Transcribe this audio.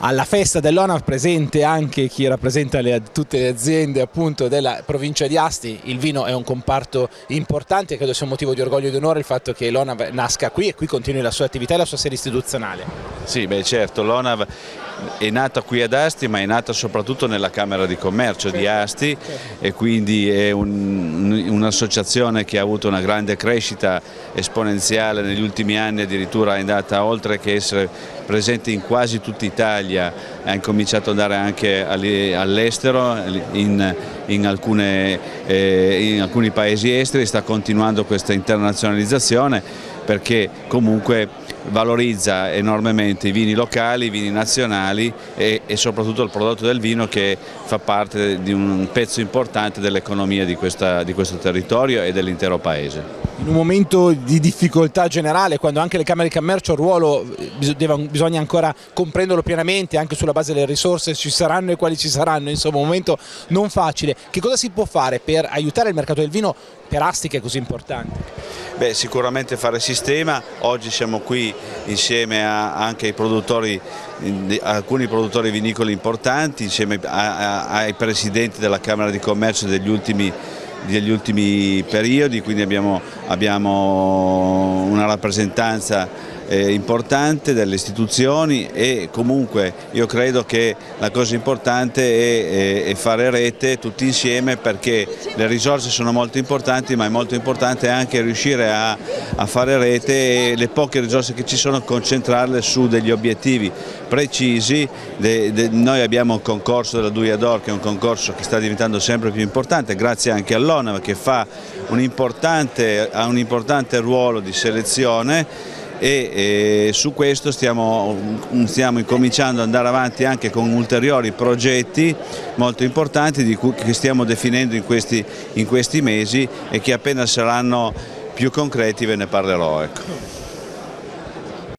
alla festa dell'ONAV presente anche chi rappresenta le, tutte le aziende appunto della provincia di Asti, il vino è un comparto importante, credo sia un motivo di orgoglio e di onore il fatto che l'ONAV nasca qui e qui continui la sua attività e la sua sede istituzionale. Sì, beh certo, l'ONAV è nata qui ad Asti ma è nata soprattutto nella Camera di Commercio di Asti e quindi è un'associazione un che ha avuto una grande crescita esponenziale negli ultimi anni, addirittura è andata oltre che essere presente in quasi tutta Italia, ha incominciato ad andare anche all'estero, in, in, eh, in alcuni paesi esteri, sta continuando questa internazionalizzazione perché comunque valorizza enormemente i vini locali, i vini nazionali e, e, soprattutto il prodotto del vino che fa parte di un pezzo importante dell'economia di, di questo territorio e dell'intero paese. In un momento di difficoltà generale, quando anche le Camere di Commercio il ruolo bisogna ancora comprenderlo pienamente, anche sulla base delle risorse ci saranno e quali ci saranno, insomma un momento non facile, che cosa si può fare per aiutare il mercato del vino per Asti che è così importante? Beh, sicuramente fare sistema, oggi siamo qui insieme a, anche ai produttori, alcuni produttori vinicoli importanti, insieme a, a, ai presidenti della Camera di Commercio degli ultimi degli ultimi periodi, quindi abbiamo, abbiamo una rappresentanza eh, importante delle istituzioni e comunque io credo che la cosa importante è, è, è, fare rete tutti insieme perché le risorse sono molto importanti ma è molto importante anche riuscire a, a fare rete e le poche risorse che ci sono concentrarle su degli obiettivi precisi. De, de, noi abbiamo un concorso della Duiador che è un concorso che sta diventando sempre più importante grazie anche all'ONAV che fa un ha un importante ruolo di selezione e, e su questo stiamo, stiamo, incominciando ad andare avanti anche con ulteriori progetti molto importanti cui, che stiamo definendo in questi, in questi mesi e che appena saranno più concreti ve ne parlerò. Ecco.